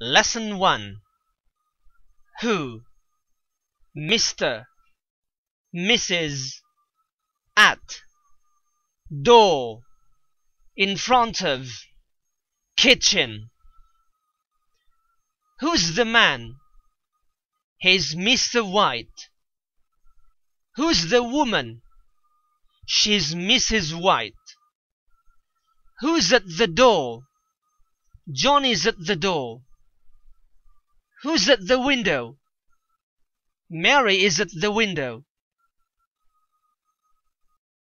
Lesson 1 Who Mr. Mrs. At Door In front of Kitchen Who's the man? He's Mr. White. Who's the woman? She's Mrs. White. Who's at the door? Johnny's at the door. Who's at the window? Mary is at the window.